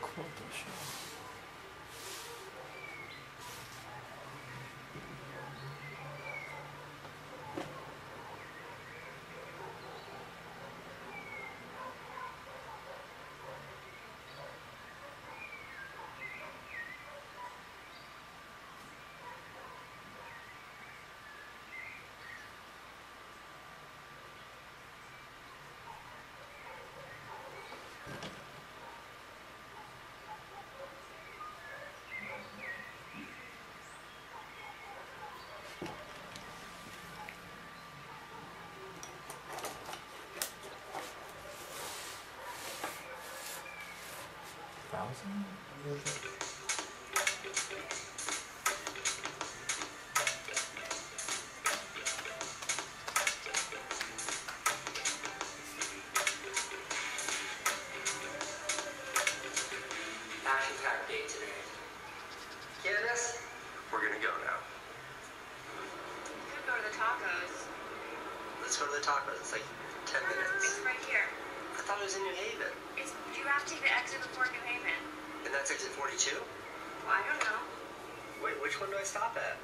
код to the tacos. Let's go to the tacos. It's like 10 minutes. It's right here. I thought it was in New Haven. It's you have to take the exit before New Haven. And that's exit 42? Well, I don't know. Wait, which one do I stop at?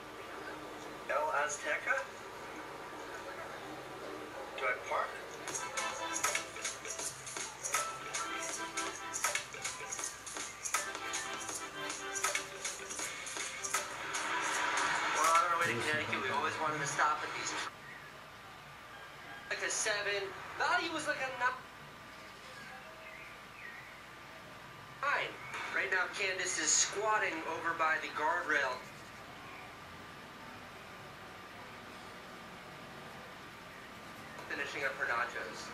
El Azteca? Do I park? Well, on our way to Connecticut, we always wanted to stop at these. Like a seven. Value was like a nine. Nine. Right now, Candace is squatting over by the guardrail. Finishing up her nachos.